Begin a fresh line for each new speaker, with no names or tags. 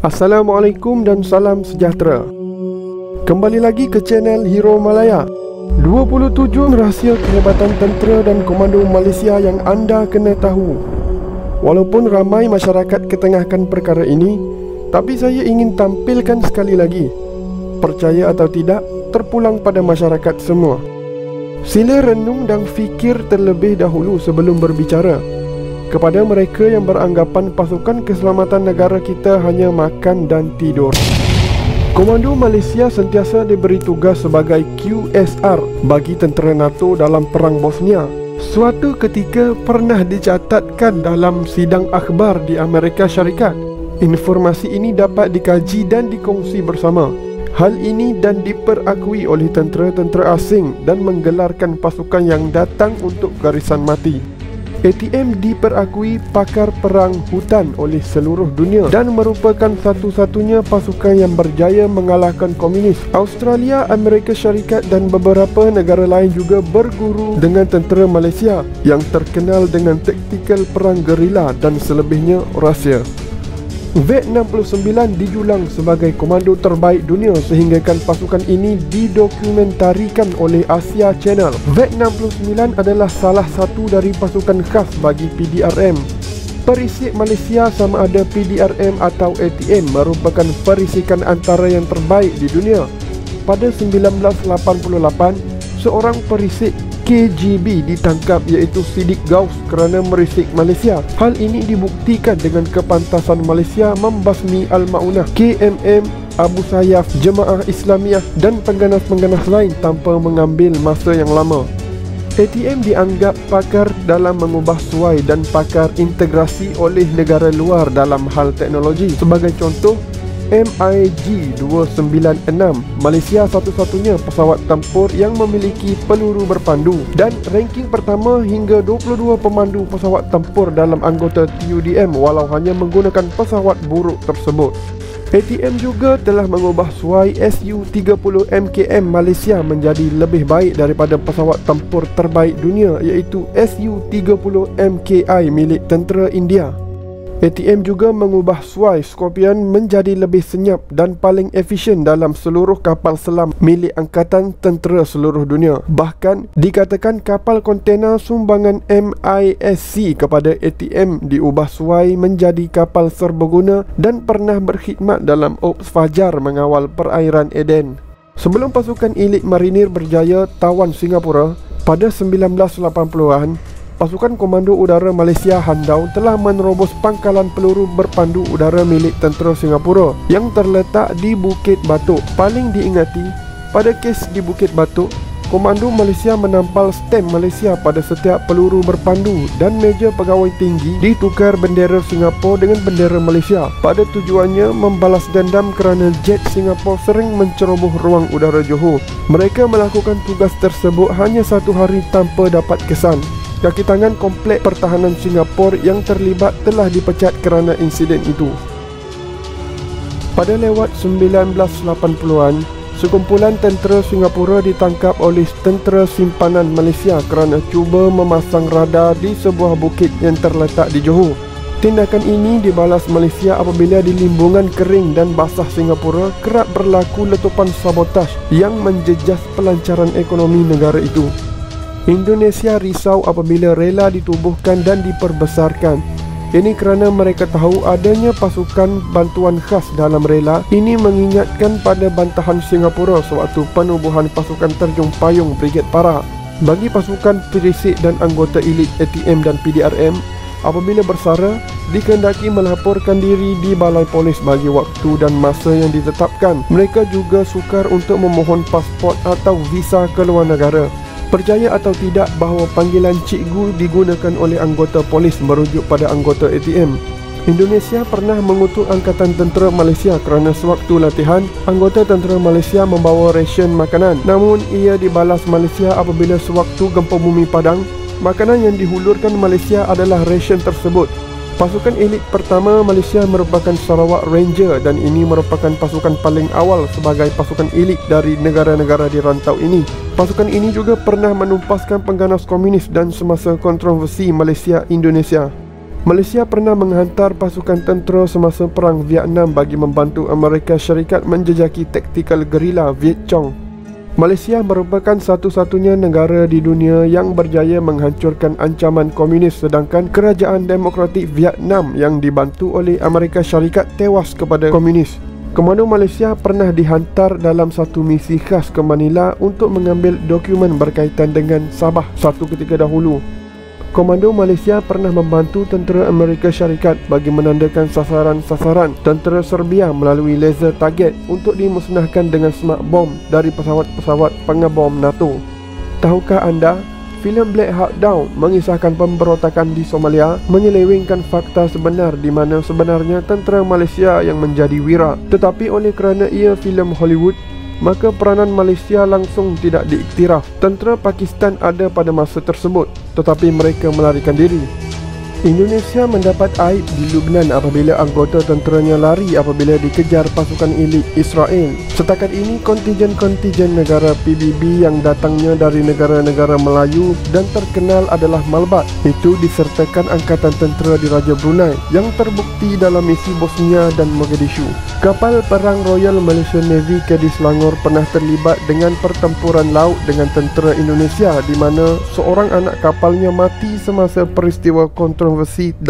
Assalamualaikum dan salam sejahtera. Kembali lagi ke channel Hero Malaya. 27 rahsia kehebatan tentera dan komando Malaysia yang anda kena tahu. Walaupun ramai masyarakat ketengahkan perkara ini Tapi saya ingin tampilkan sekali lagi. Percaya atau tidak, terpulang pada masyarakat semua. Sila renung dan fikir terlebih dahulu sebelum berbicara kepada mereka yang beranggapan pasukan keselamatan negara kita hanya makan dan tidur. Komando Malaysia sentiasa diberi tugas sebagai QSR bagi tentera NATO dalam perang Bosnia. Suatu ketika pernah dicatatkan dalam sidang akhbar di Amerika Syarikat. Informasi ini dapat dikaji dan dikongsi bersama. Hal ini dan diperakui oleh tentera-tentera asing dan menggelarkan pasukan yang datang untuk garisan mati. ATM diperakui pakar perang hutan oleh seluruh dunia dan merupakan satu-satunya pasukan yang berjaya mengalahkan komunis. Australia, Amerika Syarikat dan beberapa negara lain juga berguru dengan tentera Malaysia yang terkenal dengan taktikal perang gerila dan selebihnya rahsia. V69 dijulang sebagai komando terbaik dunia sehinggakan pasukan ini didokumentarikan oleh Asia Channel. V69 adalah salah satu dari pasukan khas bagi PDRM. Perisik Malaysia sama ada PDRM atau ATM merupakan perisikan antara yang terbaik di dunia. Pada 1988, seorang perisik KGB ditangkap iaitu Sidik Gaus kerana merisik Malaysia. Hal ini dibuktikan dengan kepantasan Malaysia membasmi Al-Maunah, KMM, Abu Sayyaf, Jemaah Islamiah dan pengganas-pengganas lain tanpa mengambil masa yang lama. ATM dianggap pakar dalam mengubah suai dan pakar integrasi oleh negara luar dalam hal teknologi. Sebagai contoh, MiG-296 Malaysia satu-satunya pesawat tempur yang memiliki peluru berpandu dan ranking pertama hingga 22 pemandu pesawat tempur dalam anggota TUDM walau hanya menggunakan pesawat buruk tersebut. ATM juga telah mengubah suai Su-30 MKM Malaysia menjadi lebih baik daripada pesawat tempur terbaik dunia iaitu Su-30 MKI milik tentera India. ATM juga mengubah suai Scorpion menjadi lebih senyap dan paling efisien dalam seluruh kapal selam milik Angkatan Tentera seluruh dunia. Bahkan dikatakan kapal kontena sumbangan MISC kepada ATM diubah suai menjadi kapal serbaguna dan pernah berkhidmat dalam Ops Fajar mengawal perairan Eden. Sebelum pasukan elit marinir berjaya tawan Singapura pada 1980-an, pasukan komando udara Malaysia Handau telah menerobos pangkalan peluru berpandu udara milik tentera Singapura yang terletak di Bukit Batuk. Paling diingati, pada kes di Bukit Batuk, komando Malaysia menampal stem Malaysia pada setiap peluru berpandu dan meja pegawai tinggi ditukar bendera Singapura dengan bendera Malaysia pada tujuannya membalas dendam kerana jet Singapura sering menceroboh ruang udara Johor. Mereka melakukan tugas tersebut hanya satu hari tanpa dapat kesan. Kaki tangan komplek pertahanan Singapura yang terlibat telah dipecat kerana insiden itu. Pada lewat 1980-an, sekumpulan tentera Singapura ditangkap oleh tentera simpanan Malaysia kerana cuba memasang radar di sebuah bukit yang terletak di Johor. Tindakan ini dibalas Malaysia apabila di limbungan kering dan basah Singapura kerap berlaku letupan sabotaj yang menjejas pelancaran ekonomi negara itu. Indonesia risau apabila rela ditubuhkan dan diperbesarkan. Ini kerana mereka tahu adanya pasukan bantuan khas dalam rela. Ini mengingatkan pada bantahan Singapura sewaktu penubuhan pasukan terjun payung Brigade Para. Bagi pasukan perisik dan anggota elit ATM dan PDRM, apabila bersara, dikendaki melaporkan diri di balai polis bagi waktu dan masa yang ditetapkan. Mereka juga sukar untuk memohon pasport atau visa ke luar negara. Percaya atau tidak bahawa panggilan cikgu digunakan oleh anggota polis merujuk pada anggota ATM. Indonesia pernah mengutuk Angkatan Tentera Malaysia kerana sewaktu latihan, anggota Tentera Malaysia membawa ration makanan. Namun ia dibalas Malaysia apabila sewaktu gempa bumi Padang, makanan yang dihulurkan Malaysia adalah ration tersebut. Pasukan elit pertama Malaysia merupakan Sarawak Ranger dan ini merupakan pasukan paling awal sebagai pasukan elit dari negara-negara di rantau ini. Pasukan ini juga pernah menumpaskan pengganas komunis dan semasa kontroversi Malaysia-Indonesia. Malaysia pernah menghantar pasukan tentera semasa Perang Vietnam bagi membantu Amerika Syarikat menjejaki taktikal gerila Viet Cong. Malaysia merupakan satu-satunya negara di dunia yang berjaya menghancurkan ancaman komunis sedangkan kerajaan demokratik Vietnam yang dibantu oleh Amerika Syarikat tewas kepada komunis. Komando Malaysia pernah dihantar dalam satu misi khas ke Manila untuk mengambil dokumen berkaitan dengan Sabah satu ketika dahulu. Komando Malaysia pernah membantu tentera Amerika Syarikat bagi menandakan sasaran-sasaran tentera Serbia melalui laser target untuk dimusnahkan dengan smart bomb dari pesawat-pesawat pengebom NATO. Tahukah anda, filem Black Hawk Down mengisahkan pemberontakan di Somalia menyelewengkan fakta sebenar di mana sebenarnya tentera Malaysia yang menjadi wira. Tetapi oleh kerana ia filem Hollywood, maka peranan Malaysia langsung tidak diiktiraf. Tentera Pakistan ada pada masa tersebut tetapi mereka melarikan diri. Indonesia mendapat aib di Lubnan apabila anggota tenteranya lari apabila dikejar pasukan elit Israel. Setakat ini kontingen-kontingen negara PBB yang datangnya dari negara-negara Melayu dan terkenal adalah Malbat. Itu disertakan angkatan tentera di Raja Brunei yang terbukti dalam misi Bosnia dan Mogadishu. Kapal perang Royal Malaysian Navy Cadiz Selangor pernah terlibat dengan pertempuran laut dengan tentera Indonesia di mana seorang anak kapalnya mati semasa peristiwa kontrol você dá